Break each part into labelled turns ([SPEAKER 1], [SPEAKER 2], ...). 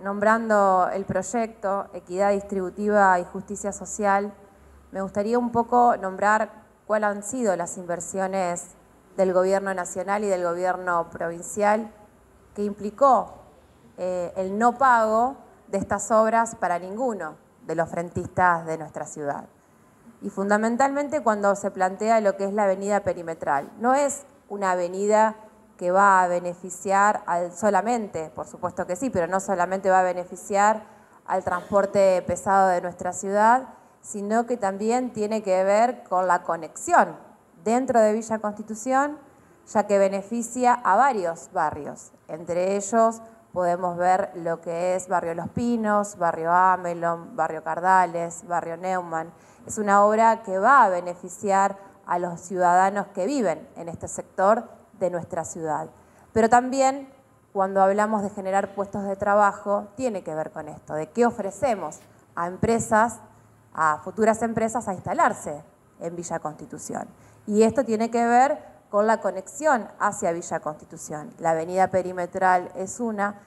[SPEAKER 1] Nombrando el proyecto Equidad Distributiva y Justicia Social, me gustaría un poco nombrar cuáles han sido las inversiones del gobierno nacional y del gobierno provincial que implicó eh, el no pago de estas obras para ninguno de los frentistas de nuestra ciudad. Y fundamentalmente cuando se plantea lo que es la avenida perimetral. No es una avenida que va a beneficiar al, solamente, por supuesto que sí, pero no solamente va a beneficiar al transporte pesado de nuestra ciudad, sino que también tiene que ver con la conexión dentro de Villa Constitución, ya que beneficia a varios barrios. Entre ellos podemos ver lo que es Barrio Los Pinos, Barrio Amelon, Barrio Cardales, Barrio Neumann. Es una obra que va a beneficiar a los ciudadanos que viven en este sector de nuestra ciudad. Pero también cuando hablamos de generar puestos de trabajo, tiene que ver con esto, de qué ofrecemos a empresas, a futuras empresas a instalarse en Villa Constitución. Y esto tiene que ver con la conexión hacia Villa Constitución. La avenida perimetral es una,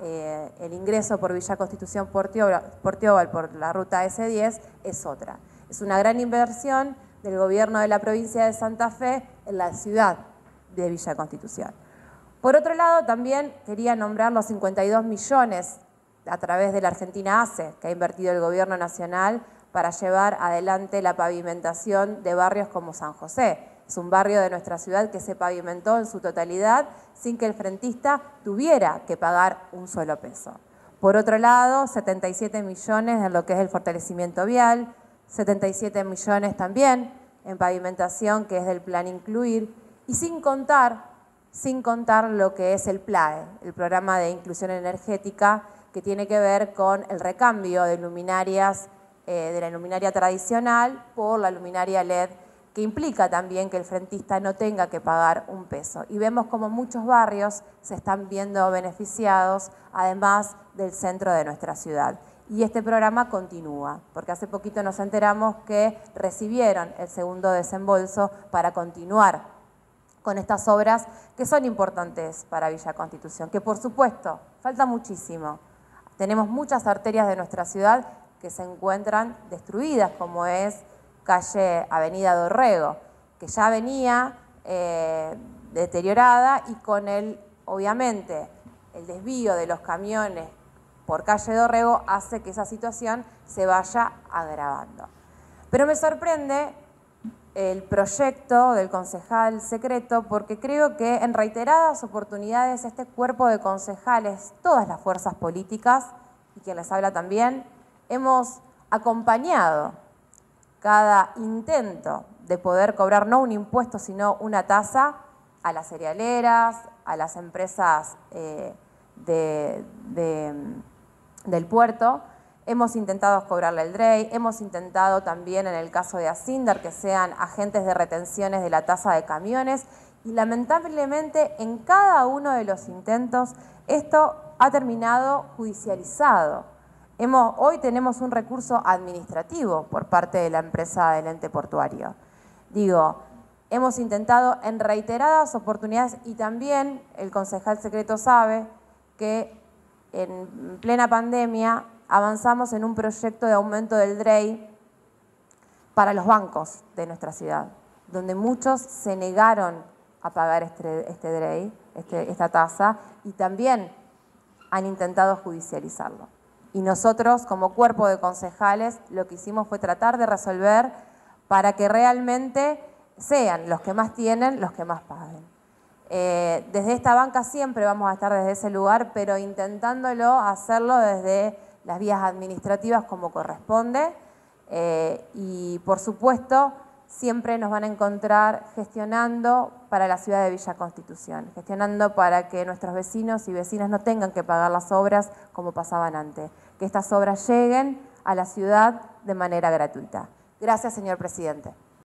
[SPEAKER 1] eh, el ingreso por Villa Constitución Portiobal por la ruta S10 es otra. Es una gran inversión del gobierno de la provincia de Santa Fe en la ciudad de Villa Constitución. Por otro lado, también quería nombrar los 52 millones a través de la Argentina ACE que ha invertido el Gobierno Nacional para llevar adelante la pavimentación de barrios como San José. Es un barrio de nuestra ciudad que se pavimentó en su totalidad sin que el frentista tuviera que pagar un solo peso. Por otro lado, 77 millones en lo que es el fortalecimiento vial, 77 millones también en pavimentación, que es del plan incluir, y sin contar, sin contar lo que es el PLAE, el Programa de Inclusión Energética, que tiene que ver con el recambio de luminarias, eh, de la luminaria tradicional por la luminaria LED, que implica también que el frentista no tenga que pagar un peso. Y vemos como muchos barrios se están viendo beneficiados, además del centro de nuestra ciudad. Y este programa continúa, porque hace poquito nos enteramos que recibieron el segundo desembolso para continuar con estas obras que son importantes para Villa Constitución, que por supuesto falta muchísimo. Tenemos muchas arterias de nuestra ciudad que se encuentran destruidas, como es calle Avenida Dorrego, que ya venía eh, deteriorada y con el, obviamente, el desvío de los camiones por calle Dorrego hace que esa situación se vaya agravando. Pero me sorprende el proyecto del concejal secreto porque creo que en reiteradas oportunidades este cuerpo de concejales, todas las fuerzas políticas, y quien les habla también, hemos acompañado cada intento de poder cobrar no un impuesto, sino una tasa a las cerealeras, a las empresas eh, del puerto, Hemos intentado cobrarle el DREI, hemos intentado también en el caso de Asindar que sean agentes de retenciones de la tasa de camiones y lamentablemente en cada uno de los intentos esto ha terminado judicializado. Hemos, hoy tenemos un recurso administrativo por parte de la empresa del ente portuario. Digo, hemos intentado en reiteradas oportunidades y también el concejal secreto sabe que en plena pandemia avanzamos en un proyecto de aumento del DREI para los bancos de nuestra ciudad, donde muchos se negaron a pagar este, este DREI, este, esta tasa, y también han intentado judicializarlo. Y nosotros, como cuerpo de concejales, lo que hicimos fue tratar de resolver para que realmente sean los que más tienen los que más paguen. Eh, desde esta banca siempre vamos a estar desde ese lugar, pero intentándolo hacerlo desde las vías administrativas como corresponde eh, y por supuesto siempre nos van a encontrar gestionando para la ciudad de Villa Constitución, gestionando para que nuestros vecinos y vecinas no tengan que pagar las obras como pasaban antes, que estas obras lleguen a la ciudad de manera gratuita. Gracias, señor presidente.